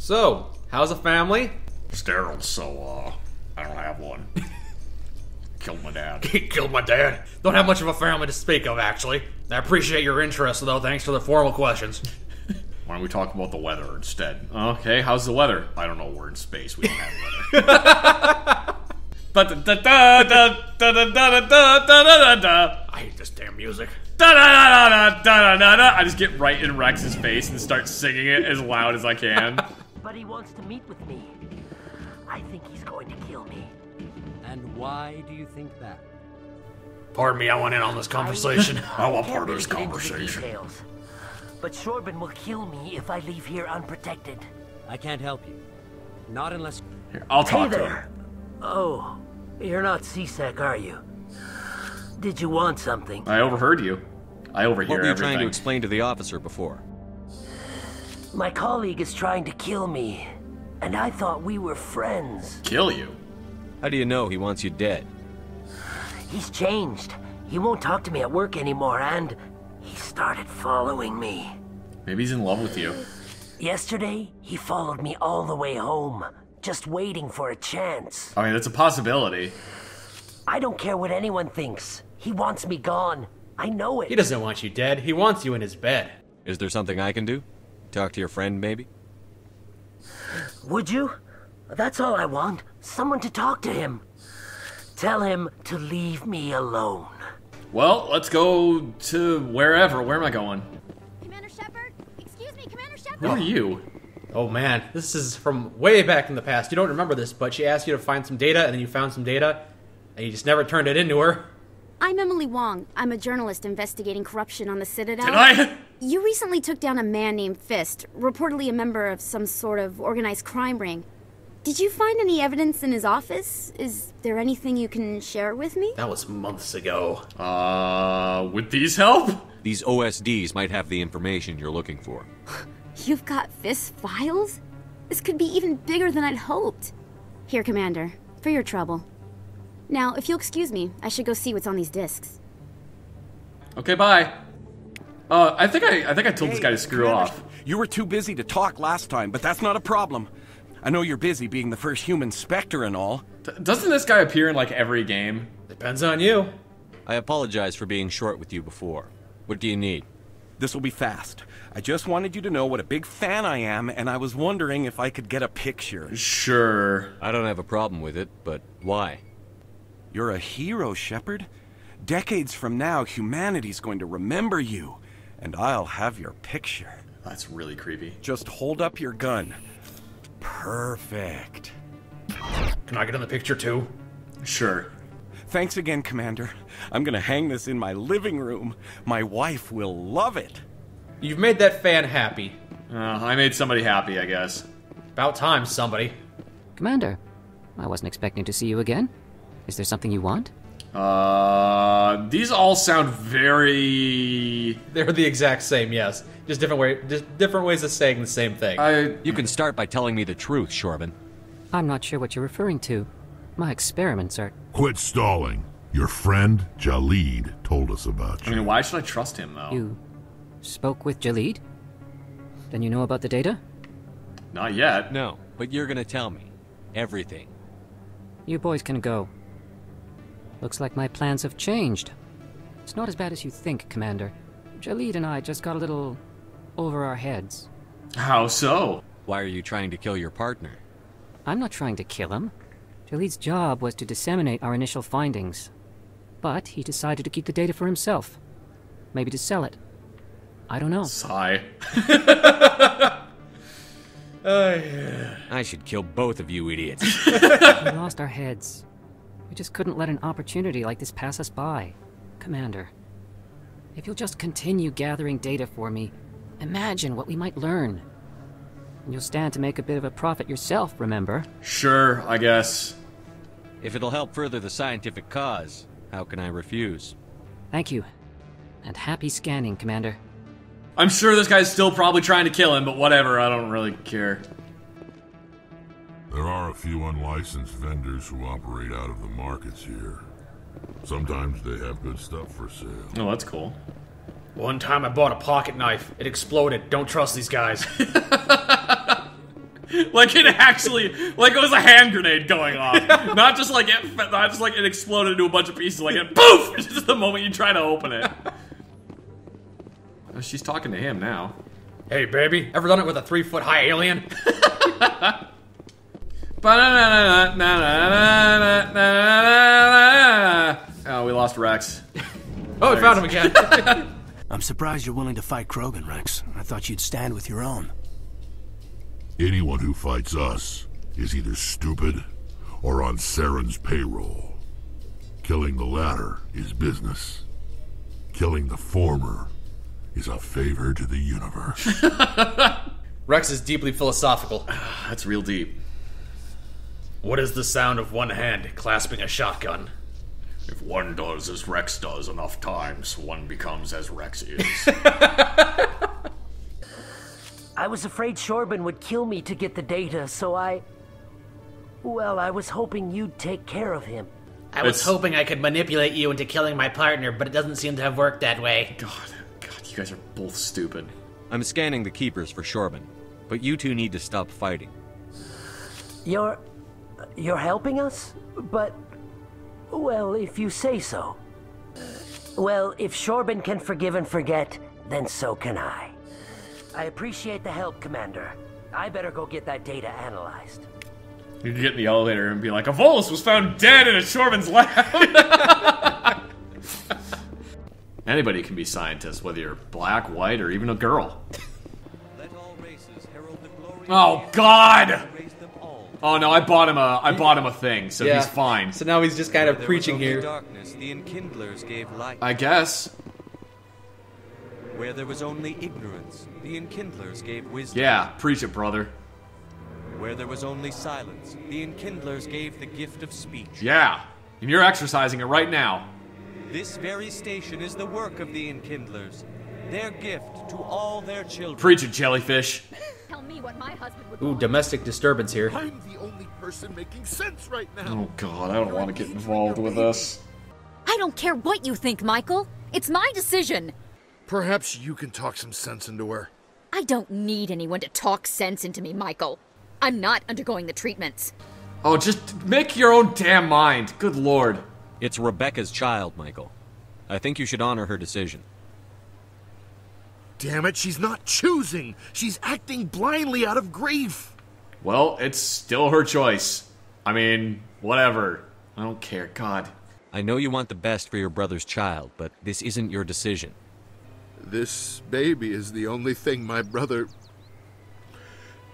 So, how's the family? Sterile, so, uh, I don't have one. Killed my dad. Killed my dad? Don't have much of a family to speak of, actually. I appreciate your interest, though. Thanks for the formal questions. Why don't we talk about the weather instead? Okay, how's the weather? I don't know. We're in space. We don't have weather. but I hate this damn music. I just get right in Wrex's face and start singing it as loud as I can. But he wants to meet with me. I think he's going to kill me. And why do you think that? Pardon me, I want in on this conversation. I want part of this really get into conversation. details. But Chorban will kill me if I leave here unprotected. I can't help you. Not unless. Here, I'll Hey talk to him. there. Oh, you're not C-Sec, are you? Did you want something? I overheard you. I overhear What were you everything. trying to explain to the officer before? My colleague is trying to kill me, and I thought we were friends. Kill you. How do you know he wants you dead? He's changed. He won't talk to me at work anymore, and he started following me. Maybe he's in love with you. Yesterday, he followed me all the way home, just waiting for a chance. I mean, that's a possibility. I don't care what anyone thinks. He wants me gone. I know it. he doesn't want you dead. He wants you in his bed. Is there something I can do? Talk to your friend, maybe? Would you? That's all I want. Someone to talk to him. Tell him to leave me alone. Well, let's go to wherever. Where am I going? Commander Shepard? Excuse me, Commander Shepard? Who are you? Oh man, this is from way back in the past. You don't remember this, but she asked you to find some data, and then you found some data, and you just never turned it into her. I'm Emily Wong. I'm a journalist investigating corruption on the Citadel. Did I? You recently took down a man named Fist, reportedly a member of some sort of organized crime ring. Did you find any evidence in his office? Is there anything you can share with me? That was months ago. Uh, would these help? These OSDs might have the information you're looking for. You've got Fist files? This could be even bigger than I'd hoped. Here, Commander, for your trouble. Now, if you'll excuse me, I should go see what's on these discs. Okay, bye. Uh, I think I, I think I told this guy to screw Commander, off. You were too busy to talk last time, but that's not a problem. I know you're busy being the first human Spectre and all. D- doesn't this guy appear in like every game? Depends on you. I apologize for being short with you before. What do you need? This will be fast. I just wanted you to know what a big fan I am, and I was wondering if I could get a picture. Sure. I don't have a problem with it, but why? You're a hero, Shepard. Decades from now, humanity's going to remember you, and I'll have your picture. That's really creepy. Just hold up your gun. Perfect. Can I get in the picture too? Sure. Thanks again, Commander. I'm gonna hang this in my living room. My wife will love it. You've made that fan happy. Uh, I made somebody happy, I guess. About time, somebody. Commander, I wasn't expecting to see you again. Is there something you want? Uh, these all sound very. They're the exact same, yes. Just different way, just different ways of saying the same thing. I. You can start by telling me the truth, Chorban. I'm not sure what you're referring to. My experiments are. Quit stalling. Your friend Jahleed told us about you. I mean, why should I trust him though? You spoke with Jahleed? Then you know about the data? Not yet. No, but you're gonna tell me. Everything. You boys can go. Looks like my plans have changed. It's not as bad as you think, Commander. Jahleed and I just got a little over our heads. How so? Why are you trying to kill your partner? I'm not trying to kill him. Jahleed's job was to disseminate our initial findings. But he decided to keep the data for himself. Maybe to sell it. I don't know. Sigh. I should kill both of you idiots. We lost our heads. We just couldn't let an opportunity like this pass us by. Commander, if you'll just continue gathering data for me, imagine what we might learn. And you'll stand to make a bit of a profit yourself, remember? Sure, I guess. if it'll help further the scientific cause, how can I refuse? Thank you. And happy scanning, Commander. I'm sure this guy's still probably trying to kill him, but whatever, I don't really care. There are a few unlicensed vendors who operate out of the markets here. Sometimes they have good stuff for sale. Oh, that's cool. One time I bought a pocket knife. It exploded. Don't trust these guys. like it actually, like it was a hand grenade going off, not just like it, not just like it exploded into a bunch of pieces, like it poof, just the moment you try to open it. Oh, she's talking to him now. Hey, baby, ever done it with a three foot high alien? Oh, we lost Wrex. Oh, we found him again. I'm surprised you're willing to fight Krogan, Wrex. I thought you'd stand with your own. Anyone who fights us is either stupid or on Saren's payroll. Killing the latter is business. Killing the former is a favor to the universe. Wrex is deeply philosophical. That's real deep. What is the sound of one hand clasping a shotgun? If one does as Wrex does enough times, one becomes as Wrex is. I was afraid Chorban would kill me to get the data, so I. Well, I was hoping you'd take care of him. I was It's- hoping I could manipulate you into killing my partner, but it doesn't seem to have worked that way. God, God, you guys are both stupid. I'm scanning the keepers for Chorban, but you two need to stop fighting. You're. You're helping us? But. Well, if you say so. Well, if Chorban can forgive and forget, then so can I. I appreciate the help, Commander. I better go get that data analyzed. You can get in the elevator and be like, Evolus was found dead in a Shorman's lab. Anybody can be scientists, whether you're black, white, or even a girl. Oh God! Oh no, I bought him a I bought him a thing, so Yeah. he's fine. So now he's just kind of There preaching here. Darkness, the enkindlers gave light. I guess. Where there was only ignorance, the enkindlers gave wisdom. Yeah, preach it, brother. Where there was only silence, the enkindlers gave the gift of speech. Yeah, and you're exercising it right now. This very station is the work of the enkindlers, their gift to all their children. Preach it, jellyfish. Tell me what my husband would Ooh, domestic disturbance here. I'm the only person making sense right now. Oh God, I don't want to get involved with this. I don't care what you think, Michael. It's my decision. Perhaps you can talk some sense into her. I don't need anyone to talk sense into me, Michael. I'm not undergoing the treatments. Oh, just make your own damn mind. Good lord. It's Rebecca's child, Michael. I think you should honor her decision. Damn it, she's not choosing. She's acting blindly out of grief. Well, it's still her choice. I mean, whatever. I don't care. God. I know you want the best for your brother's child, but this isn't your decision. This baby is the only thing my brother.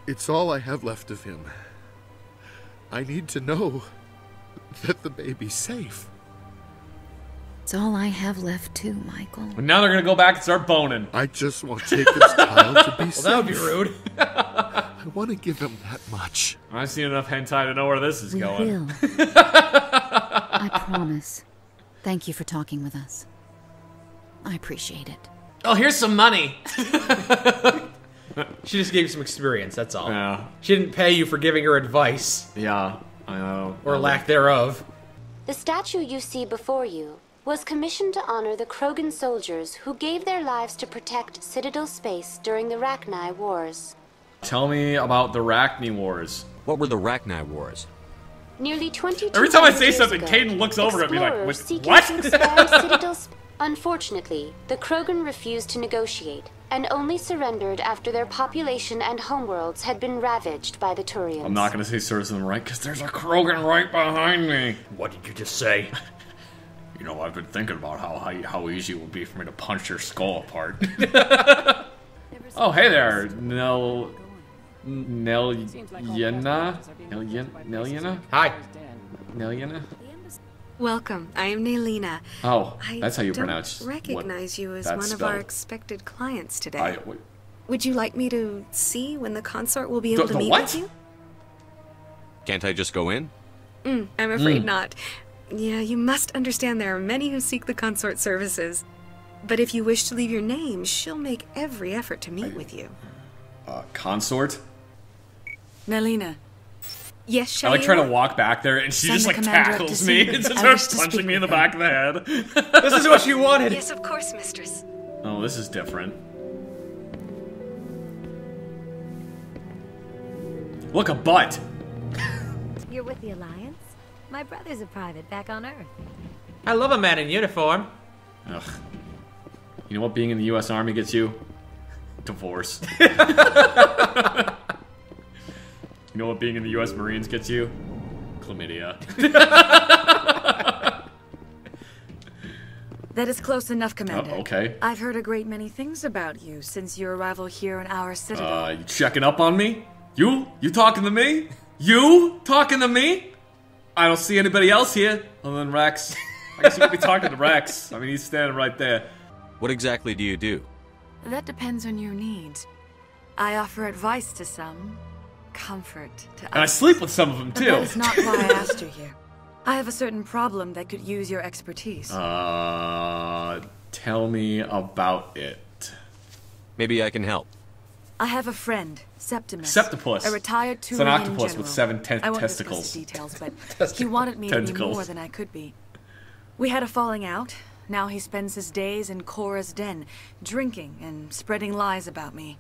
It's all I have left of him. I need to know that the baby's safe. It's all I have left, too, Michael. And now they're gonna go back and start boning. I just want Jacob's child to be Well, safe. that would be rude. I want to give him that much. I've seen enough hentai to know where this is We going. will. I promise. Thank you for talking with us. I appreciate it. Oh, here's some money. She just gave you some experience, that's all. Yeah. She didn't pay you for giving her advice, Yeah, I know. or lack thereof. The statue you see before you was commissioned to honor the Krogan soldiers who gave their lives to protect Citadel space during the Rachni Wars. Tell me about the Rachni Wars. What were the Rachni Wars? Nearly 22 Every time I say something, ago, Caden looks over at me like, explorers "What- seeking what?" to expand Citadel sp- Unfortunately, the Krogan refused to negotiate and only surrendered after their population and homeworlds had been ravaged by the Turians. I'm not gonna say Surzan right because there's a Krogan right behind me. What did you just say? You know, I've been thinking about how how, how easy it would be for me to punch your skull apart. oh, hey there, Nel. Nelyena? Nelyen- Nelyena? Hi. Nelyena? Welcome. I am Nelyna. Oh, that's how you don't pronounce what recognize you as one of our expected clients today. I, Would you like me to see when the consort will be able The- to the meet what? with you? Can't I just go in? Mm, I'm afraid Mm. not. Yeah, you must understand there are many who seek the consort services. But if you wish to leave your name, she'll make every effort to meet with you. uh, consort? Melina. Yes, I like trying to walk back there and she Send just like commander tackles me me. and just starts punching me in the back of the head. this is what you wanted. Yes, of course, mistress. Oh, this is different. Look a butt. You're with the Alliance? My brother's a private back on Earth. I love a man in uniform. Ugh. You know what being in the U.S. Army gets you? Divorce. You know what being in the U.S. Marines gets you? Chlamydia. That is close enough, Commander. Oh, okay. I've heard a great many things about you since your arrival here in our citadel. Uh, you checking up on me? You? You talking to me? You talking to me? I don't see anybody else here other than Wrex. I guess you could be talking to Wrex. I mean, he's standing right there. What exactly do you do? That depends on your needs. I offer advice to some, comfort to us. And I sleep with some of them But too. that is not why I asked you here. I have a certain problem that could use your expertise. Uh, tell me about it. Maybe I can help. I have a friend, Septimus. Septipus. A retired It's an Turian octopus general. with seven ten- I won't testicles. discuss the details, but he wanted me to be more than I could be. We had a falling out. Now he spends his days in Chora's den, drinking and spreading lies about me.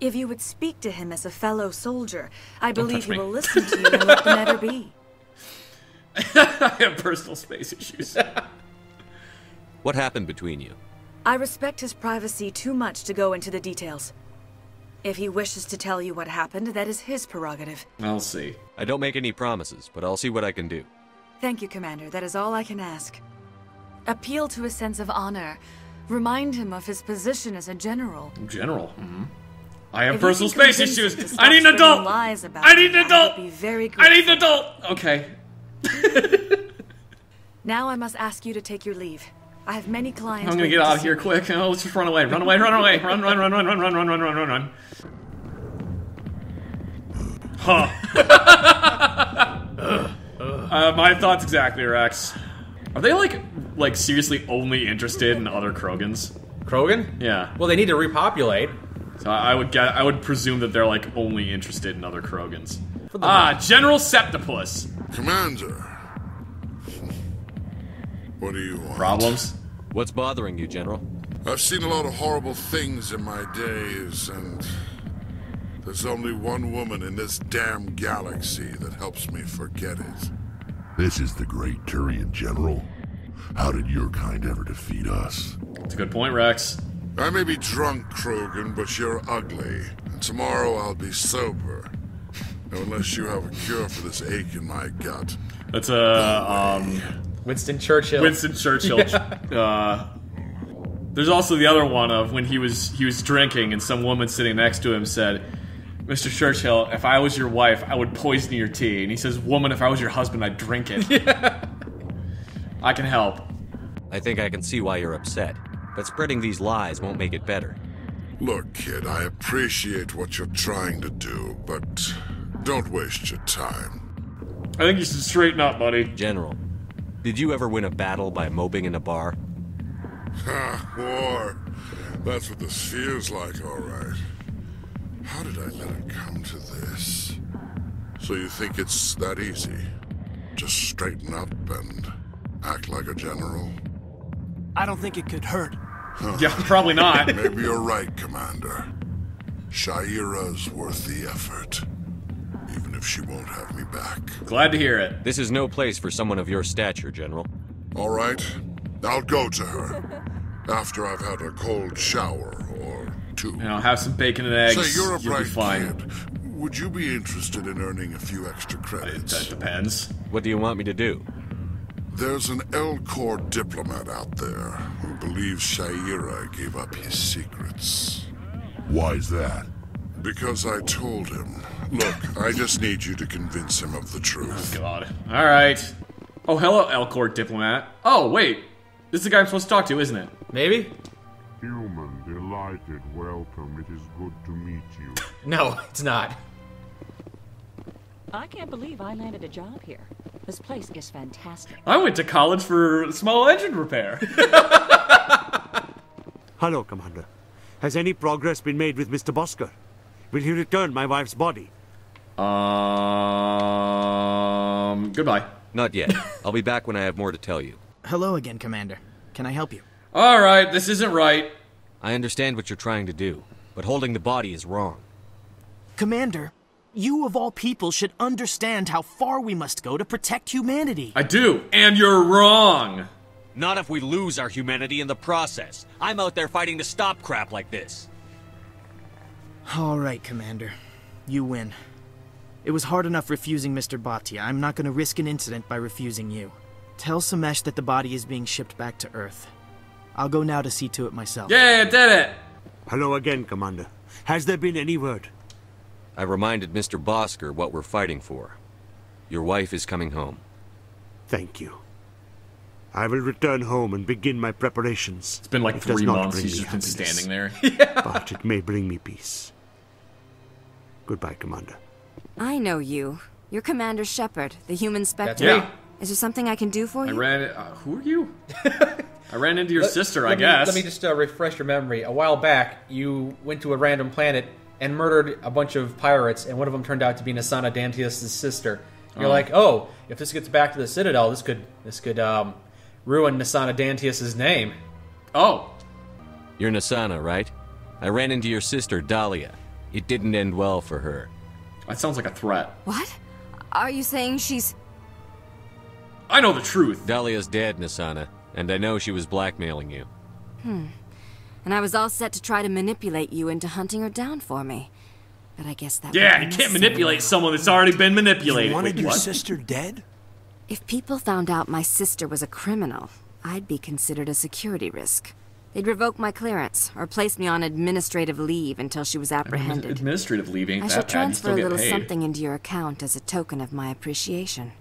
If you would speak to him as a fellow soldier, I Don't believe he me. will listen to you and let the matter be. I have personal space issues. What happened between you? I respect his privacy too much to go into the details. If he wishes to tell you what happened, that is his prerogative. I'll see. I don't make any promises, but I'll see what I can do. Thank you, Commander. That is all I can ask. Appeal to his sense of honor. Remind him of his position as a general. General. hmm I have If personal space issues. I need an adult. Lies about I need an adult. I be very I need an adult. Okay. Now I must ask you to take your leave. I have many clients. I'm gonna get out of here quick. Oh, let's just run away. Run away. Run away. Run, run, run, run, run, run, run, run, run, run, run. Huh. uh, my thoughts exactly, Wrex. Are they like, like seriously only interested in other Krogans? Krogan? Yeah. Well, they need to repopulate. So I I would get, I would presume that they're like only interested in other Krogans. Ah, General Septipus. Commander. What do you want? Problems? What's bothering you, General? I've seen a lot of horrible things in my days, and there's only one woman in this damn galaxy that helps me forget it. This is the great Turian general. How did your kind ever defeat us? That's a good point, Wrex. I may be drunk, Krogan, but you're ugly. And tomorrow I'll be sober. Now, unless you have a cure for this ache in my gut. That's a um, Winston Churchill. Winston Churchill. Yeah. Uh, there's also the other one of when he was he was drinking and some woman sitting next to him said, "Mr. Churchill, if I was your wife, I would poison your tea." And he says, "Woman, if I was your husband, I'd drink it." I can help. I think I can see why you're upset, but spreading these lies won't make it better. Look, kid, I appreciate what you're trying to do, but don't waste your time. I think you should straighten up, buddy. General, did you ever win a battle by moping in a bar? Ha, war. That's what this feels like, all right. How did I let it come to this? So you think it's that easy? Just straighten up and act like a general? I don't think it could hurt. Yeah, probably not. Maybe you're right, Commander. Shaira's worth the effort. Even if she won't have me back. Glad to hear it. This is no place for someone of your stature, General. All right, I'll go to her. After I've had a cold shower or two. You know, have some bacon and eggs. Say, you're a You'll bright fine. kid. Would you be interested in earning a few extra credits? That depends. What do you want me to do? There's an Elcor diplomat out there who believes Shaira gave up his secrets. Why's that? Because I told him. Look, I just need you to convince him of the truth. Oh, God. All right. Oh, hello, Elcor diplomat. Oh, wait. This is the guy I'm supposed to talk to, isn't it? Maybe? Human, delighted, welcome. It is good to meet you. No, it's not. I can't believe I landed a job here. This place is fantastic. I went to college for small engine repair. Hello, Commander. Has any progress been made with Mr. Bosker? Will he return my wife's body? Um, goodbye. Not yet. I'll be back when I have more to tell you. Hello again, Commander. Can I help you? All right, this isn't right. I understand what you're trying to do, but holding the body is wrong. Commander, You, of all people, should understand how far we must go to protect humanity. I do, and you're wrong. Not if we lose our humanity in the process. I'm out there fighting to stop crap like this. All right, Commander. You win. It was hard enough refusing Mr. Bhatia. I'm not going to risk an incident by refusing you. Tell Samesh that the body is being shipped back to Earth. I'll go now to see to it myself. Yeah, did it! Hello again, Commander. Has there been any word? I reminded Mr. Bosker what we're fighting for. Your wife is coming home. Thank you. I will return home and begin my preparations. It's been like It three months bring he's me just been standing there. but it may bring me peace. Goodbye, Commander. I know you. You're Commander Shepard, the human spectre. me. Is there something I can do for you? I you? ran. Uh, who are you? I ran into your Let- sister, I let me- guess. let me just uh, refresh your memory. A while back, you went to a random planet and murdered a bunch of pirates, and one of them turned out to be Nasana Dantius' sister. You're Oh. like, oh, if this gets back to the Citadel, this could this could um, ruin Nasana Dantius' name. Oh, You're Nasana, right? I ran into your sister, Dahlia. It didn't end well for her. That sounds like a threat. What? Are you saying she's. I know the truth. Dahlia's dead, Nasana, and I know she was blackmailing you. Hmm. And I was all set to try to manipulate you into hunting her down for me. But I guess that. Yeah, you can't manipulate someone that's already been manipulated. You wanted Wait, your what? sister dead? If people found out my sister was a criminal, I'd be considered a security risk. They'd revoke my clearance or place me on administrative leave until she was apprehended. Administrative leave ain't I that shall bad. Transfer still a little paid. something into your account as a token of my appreciation.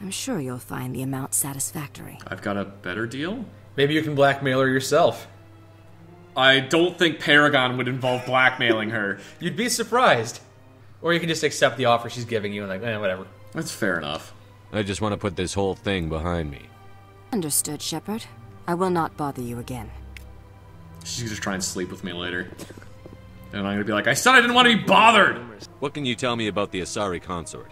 I'm sure you'll find the amount satisfactory. I've got a better deal. Maybe you can blackmail her yourself. I don't think Paragon would involve blackmailing her. You'd be surprised. Or you can just accept the offer she's giving you and like, eh, whatever. That's fair enough. I just want to put this whole thing behind me. Understood, Shepard. I will not bother you again. She's gonna try and sleep with me later. And I'm gonna be like, I said I didn't want to be bothered! What can you tell me about the Asari consort?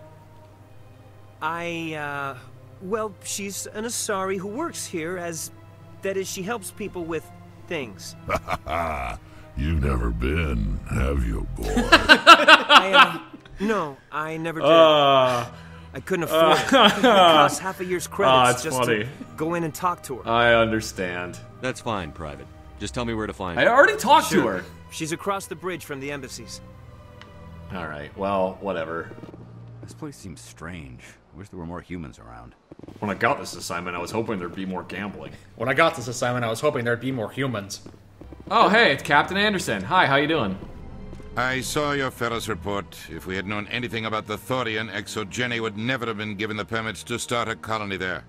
I, uh. Well, she's an Asari who works here as. That is, she helps people with things. You've never been, have you, boy? I, uh. No, I never did. Uh, I couldn't afford it. It costs half a year's credits Ah, just funny. to go in and talk to her. I understand. That's fine, Private. Just tell me where to find I her. I already talked to her. She's across the bridge from the embassies. Alright, well, whatever. This place seems strange. I wish there were more humans around. When I got this assignment, I was hoping there'd be more gambling. When I got this assignment, I was hoping there'd be more humans. Oh, hey, it's Captain Anderson. Hi, how you doing? I saw your Feros report. If we had known anything about the Thorian, Exogeny would never have been given the permits to start a colony there.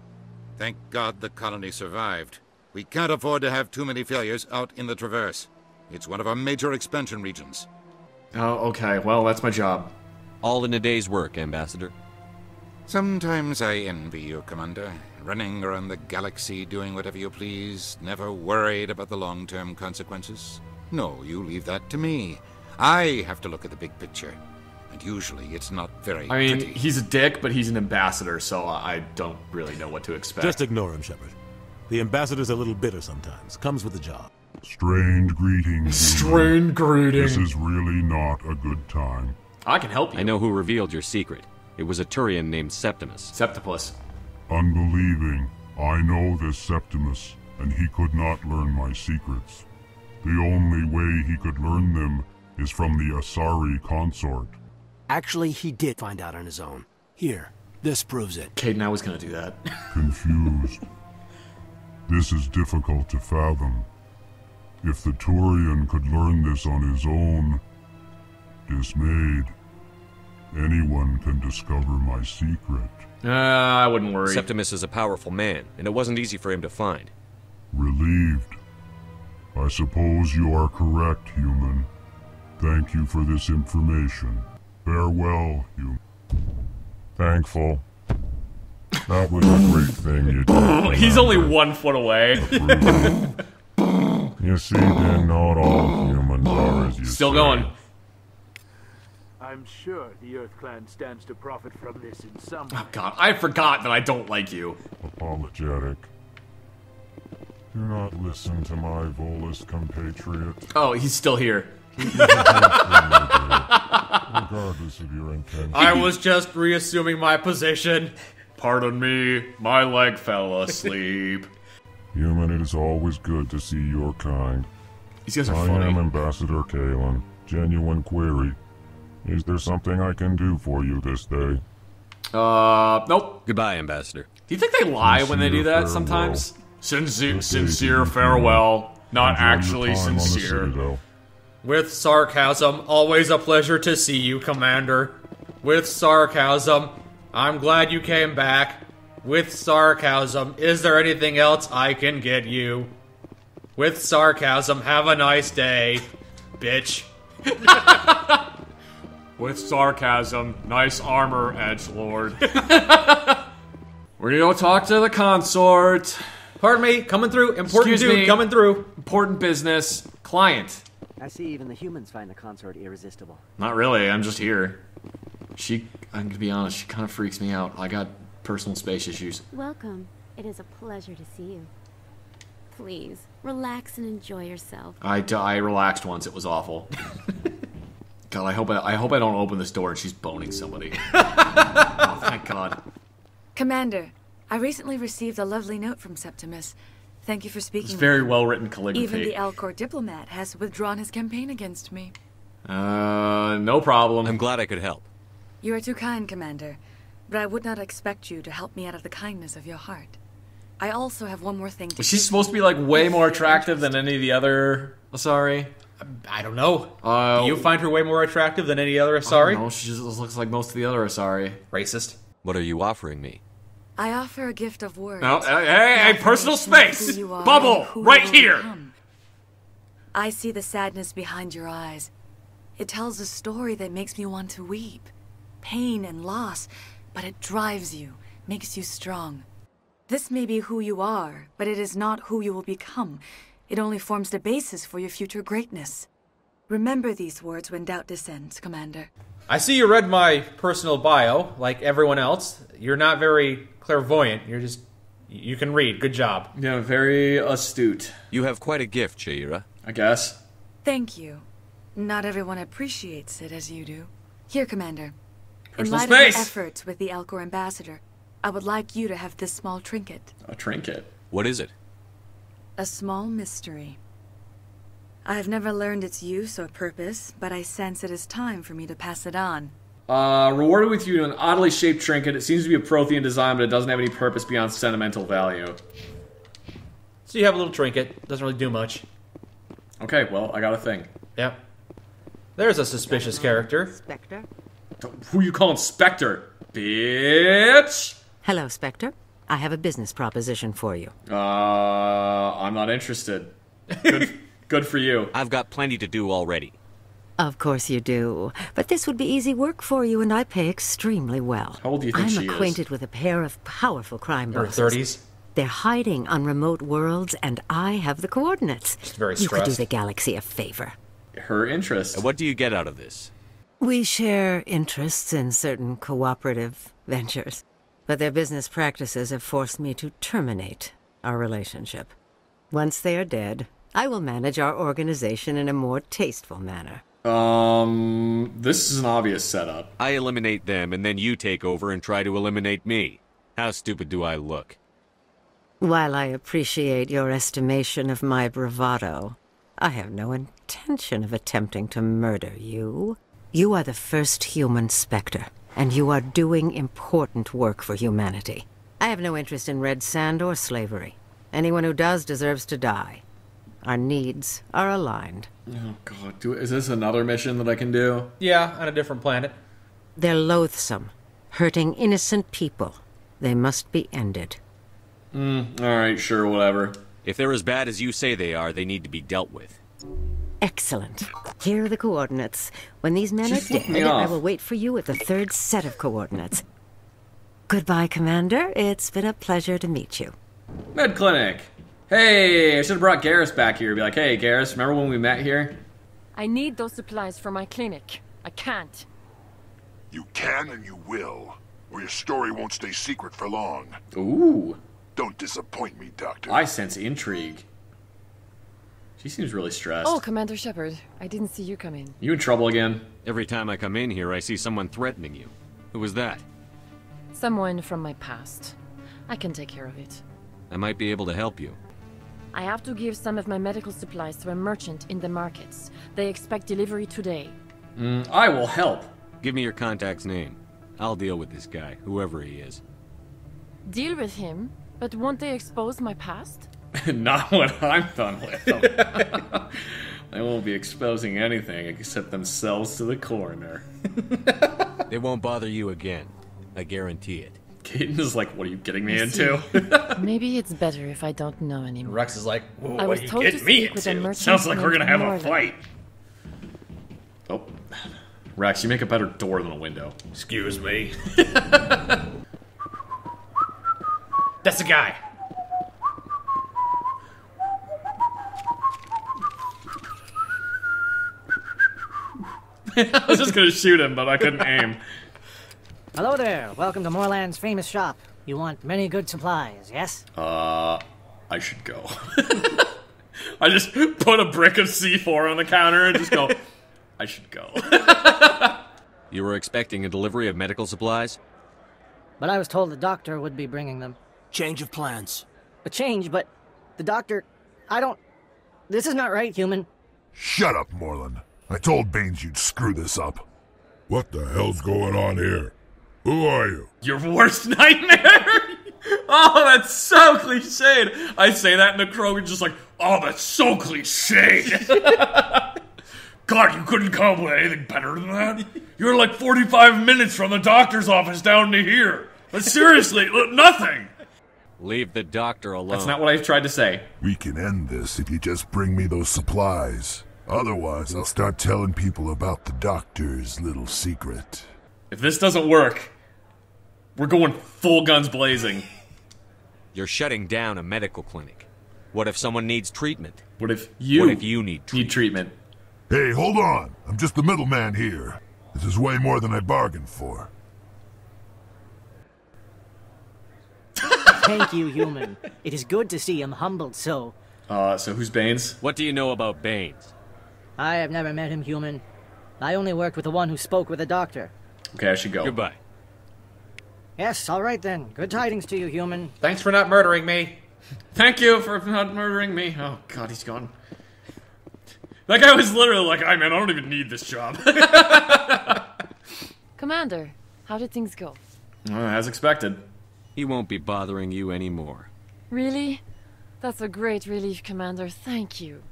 Thank God the colony survived. We can't afford to have too many failures out in the Traverse. It's one of our major expansion regions. Oh, okay. Well, that's my job. All in a day's work, Ambassador. Sometimes I envy you, Commander. Running around the galaxy doing whatever you please, never worried about the long term consequences. No, you leave that to me. I have to look at the big picture. And usually it's not very I mean, pretty. he's a dick, but he's an ambassador, so I don't really know what to expect. Just ignore him, Shepard. The ambassador's a little bitter sometimes. Comes with the job. Strange greetings. Strange greeting. This is really not a good time. I can help you. I know who revealed your secret. It was a Turian named Septimus. Septipus. Unbelieving, I know this Septimus, and he could not learn my secrets. The only way he could learn them is from the Asari consort. Actually, he did find out on his own. Here, this proves it. Caden, I was gonna do that. Confused. This is difficult to fathom. If the Turian could learn this on his own, dismayed, anyone can discover my secret. Uh, I wouldn't worry. Septimus is a powerful man, and it wasn't easy for him to find. Relieved. I suppose you are correct, human. Thank you for this information. Farewell, human. Thankful. That was a great thing you did. he's only one foot away. You see, then, not all humans are as you Still say. going. I'm sure the Earth Clan stands to profit from this in some oh, way. Oh, God, I forgot that I don't like you. Apologetic. Do not listen to my Volus compatriot. Oh, he's still here. Keep your distance from me, dear. Regardless of your intent. I was just reassuming my position. Pardon me, my leg fell asleep. Human, it is always good to see your kind. These guys are I funny. am Ambassador Calyn. Genuine query. Is there something I can do for you this day? Uh, nope. Goodbye, Ambassador. Do you think they lie when they do Sincere that sometimes? Sincere, Good day to sincere farewell. Not actually time on the sincere. Citadel. With sarcasm, always a pleasure to see you, Commander. With sarcasm, I'm glad you came back. With sarcasm, is there anything else I can get you? With sarcasm, have a nice day, bitch. With sarcasm, nice armor, Edge Lord. We're gonna go talk to the consort. Pardon me, coming through. Important Excuse dude me. coming through. Important business. Client. I see even the humans find the consort irresistible. Not really. I'm just here. She. I'm gonna be honest. She kind of freaks me out. I got personal space issues. Welcome. It is a pleasure to see you. Please, relax and enjoy yourself. I, I relaxed once. It was awful. God, I hope I, I hope I don't open this door and she's boning somebody. oh, thank God. Commander, I recently received a lovely note from Septimus. Thank you for speaking. It's very me. well written calligraphy. Even calligraphy. the Elcor diplomat has withdrawn his campaign against me. Uh, no problem. I'm glad I could help. You are too kind, Commander, but I would not expect you to help me out of the kindness of your heart. I also have one more thing to Was she supposed to be like way more attractive than any of the other Asari? I don't know. Uh, Do you find her way more attractive than any other I Asari? don't she just looks like most of the other Asari. Racist. What are you offering me? I offer a gift of words. No, hey, hey, hey, personal space! who you are Bubble! and who you Right here! become. I see the sadness behind your eyes. It tells a story that makes me want to weep. Pain and loss, but it drives you, makes you strong. This may be who you are, but it is not who you will become. It only forms the basis for your future greatness. Remember these words when doubt descends, Commander. I see you read my personal bio, like everyone else. You're not very clairvoyant. You're just. You can read. Good job. Yeah, very astute. You have quite a gift, Shaira. I guess. Thank you. Not everyone appreciates it as you do. Here, Commander. In Personal light space. of your efforts with the Elcor ambassador, I would like you to have this small trinket. A trinket. What is it? A small mystery. I have never learned its use or purpose, but I sense it is time for me to pass it on. Uh, rewarded with you an oddly shaped trinket. It seems to be a Prothean design, but it doesn't have any purpose beyond sentimental value. So you have a little trinket. Doesn't really do much. Okay, well, I got a thing. Yep. There's a suspicious character. Spectre? Who you calling Spectre? Bitch! Hello, Spectre. I have a business proposition for you. Uh, I'm not interested. Good, good for you. I've got plenty to do already. Of course you do. But this would be easy work for you, and I pay extremely well. How old do you think I'm she is? acquainted with a pair of powerful crime Her bosses. 30s. They're hiding on remote worlds, and I have the coordinates. Just very you could do the galaxy a favor. Her interest. What do you get out of this? We share interests in certain cooperative ventures, but their business practices have forced me to terminate our relationship. Once they are dead, I will manage our organization in a more tasteful manner. Um, this is an obvious setup. I eliminate them, and then you take over and try to eliminate me. How stupid do I look? While I appreciate your estimation of my bravado, I have no intention of attempting to murder you. You are the first human Spectre, and you are doing important work for humanity. I have no interest in red sand or slavery. Anyone who does deserves to die. Our needs are aligned. Oh god, do is this another mission that I can do? Yeah, on a different planet. They're loathsome, hurting innocent people. They must be ended. Mm, alright, sure, whatever. If they're as bad as you say they are, they need to be dealt with. Excellent. Here are the coordinates. When these men She are dead, me I will wait for you at the third set of coordinates. Goodbye, Commander. It's been a pleasure to meet you. Med clinic. Hey, I should have brought Garrus back here. Be like, hey, Garrus, remember when we met here? I need those supplies for my clinic. I can't. You can and you will, or your story won't stay secret for long. Ooh. Don't disappoint me, Doctor. I sense intrigue. She seems really stressed. Oh, Commander Shepard. I didn't see you come in. You in trouble again? Every time I come in here, I see someone threatening you. Who was that? Someone from my past. I can take care of it. I might be able to help you. I have to give some of my medical supplies to a merchant in the markets. They expect delivery today. Mm, I will help. Give me your contact's name. I'll deal with this guy, whoever he is. Deal with him, but won't they expose my past? Not when I'm done with them. they won't be exposing anything except themselves to the coroner. they won't bother you again. I guarantee it. Caden is like, what are you getting me I into? Maybe it's better if I don't know anymore. Wrex is like, "Whoa, I what was are you told to getting me speak with a into? merchant Sounds like we're gonna have named a fight. Oh, Wrex, you make a better door than a window. Excuse me. That's the guy. I was just gonna shoot him, but I couldn't aim. Hello there. Welcome to Morlan's famous shop. You want many good supplies, yes? Uh, I should go. I just put a brick of C4 on the counter and just go, I should go. You were expecting a delivery of medical supplies? But I was told the doctor would be bringing them. Change of plans. A change, but the doctor. I don't. This is not right, human. Shut up, Morlan. I told Baines you'd screw this up. What the hell's going on here? Who are you? Your worst nightmare? oh, that's so cliched. I say that and the crow is just like, oh, that's so cliched. God, you couldn't come up with anything better than that. You're like 45 minutes from the doctor's office down to here. But seriously, nothing. Leave the doctor alone. That's not what I tried to say. We can end this if you just bring me those supplies. Otherwise, I'll start telling people about the doctor's little secret. If this doesn't work, we're going full guns blazing. You're shutting down a medical clinic. What if someone needs treatment? What if you What if you need need treatment? Hey, hold on. I'm just the middleman here. This is way more than I bargained for. Thank you, human. It is good to see him humbled so. Uh, so who's Baines? What do you know about Baines? I have never met him, human. I only worked with the one who spoke with the doctor. Okay, I should go. Goodbye. Yes, all right then. Good tidings to you, human. Thanks for not murdering me. Thank you for not murdering me. Oh god, he's gone. That guy was literally like, I man, I don't even need this job. Commander, how did things go? Uh, as expected. He won't be bothering you anymore. Really? That's a great relief, Commander. Thank you.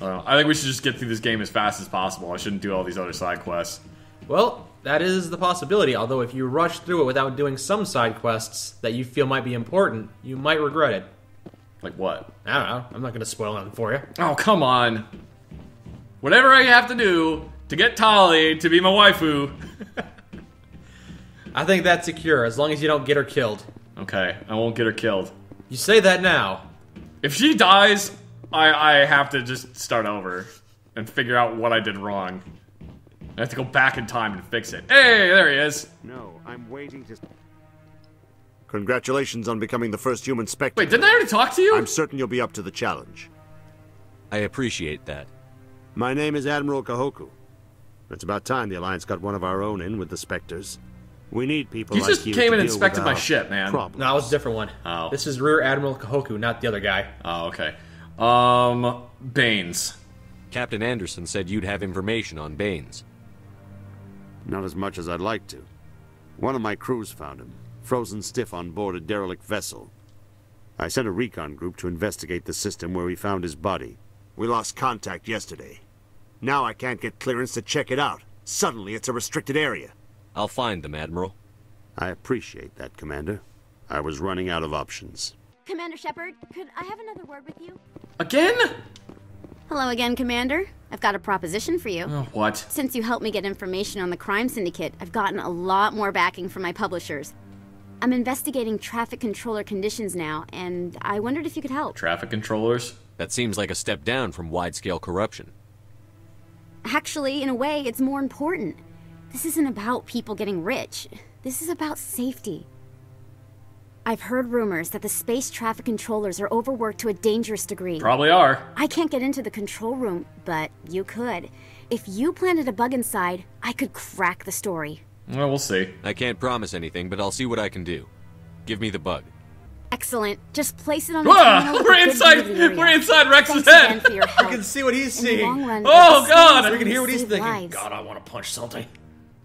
Uh, I think we should just get through this game as fast as possible. I shouldn't do all these other side quests. Well, that is the possibility, although if you rush through it without doing some side quests that you feel might be important, you might regret it. Like what? I don't know. I'm not going to spoil anything for you. Oh, come on. Whatever I have to do to get Tali to be my waifu. I think that's secure, as long as you don't get her killed. Okay, I won't get her killed. You say that now. If she dies, I, I have to just start over and figure out what I did wrong. I have to go back in time and fix it. Hey, there he is. No, I'm waiting to. Congratulations on becoming the first human spectre. Wait, didn't I already talk to you? I'm certain you'll be up to the challenge. I appreciate that. My name is Admiral Kahoku. It's about time the Alliance got one of our own in with the Spectres. We need people You like just you came to and inspected my ship, man. Problems. No, it's a different one. Oh. This is Rear Admiral Kahoku, not the other guy. Oh, okay. Um, Baines. Captain Anderson said you'd have information on Baines. Not as much as I'd like to. One of my crews found him, frozen stiff on board a derelict vessel. I sent a recon group to investigate the system where we found his body. We lost contact yesterday. Now I can't get clearance to check it out. Suddenly it's a restricted area. I'll find them, Admiral. I appreciate that, Commander. I was running out of options. Commander Shepard, could I have another word with you? Again? Hello again, Commander. I've got a proposition for you. Oh, what? Since you helped me get information on the crime syndicate, I've gotten a lot more backing from my publishers. I'm investigating traffic controller conditions now, and I wondered if you could help. Traffic controllers? That seems like a step down from wide-scale corruption. Actually, in a way, it's more important. This isn't about people getting rich. This is about safety. I've heard rumors that the space traffic controllers are overworked to a dangerous degree. Probably are. I can't get into the control room, but you could. If you planted a bug inside, I could crack the story. Well, we'll see. I can't promise anything, but I'll see what I can do. Give me the bug. Excellent. Just place it on the Ah, terminal we're inside- view of the area. we're inside Wrex's Thanks head. again for your I can see what he's seeing. run, Oh, God! science We can hear what he's thinking. lives. God, I want to punch something.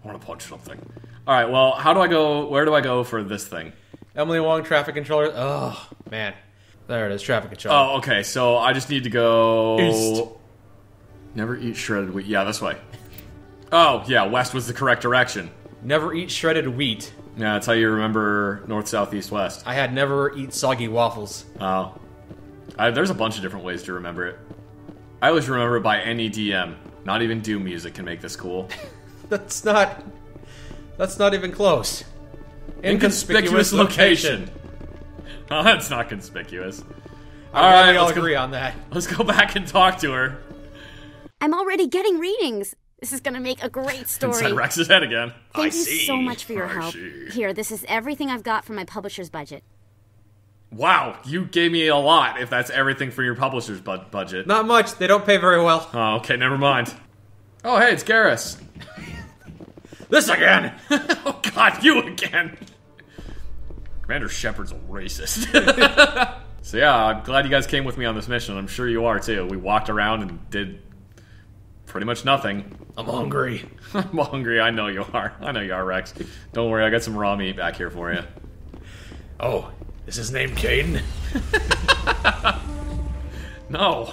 I want to punch something. All right. Well, how do I go? Where do I go for this thing? Emily Wong, traffic controller. Oh, man. There it is, traffic controller. Oh, okay. So I just need to go. East. Never eat shredded wheat. Yeah, this way. Oh, yeah. West was the correct direction. Never eat shredded wheat. Yeah, that's how you remember north, south, east, west. I had never eat soggy waffles. Oh. I, there's a bunch of different ways to remember it. I always remember it by NEDM. Not even Doom music can make this cool. That's not. That's not even close. Inconspicuous location. Oh, that's not conspicuous. I'm All glad right, we all let's go- agree on that. Let's go back and talk to her. I'm already getting readings. This is gonna make a great story. Inside Wrex's head again. Thank I you see. so much for your I help. see. Here, this is everything I've got from my publisher's budget. Wow, you gave me a lot if that's everything for your publisher's bud- budget. Not much. They don't pay very well. Oh, okay, never mind. Oh, hey, it's Garrus. This again. oh, God, you again. Commander Shepard's a racist. so, yeah, I'm glad you guys came with me on this mission. I'm sure you are, too. We walked around and did pretty much nothing. I'm hungry. I'm hungry. I know you are. I know you are, Wrex. Don't worry, I got some raw meat back here for you. Oh, is his name Kaidan? No.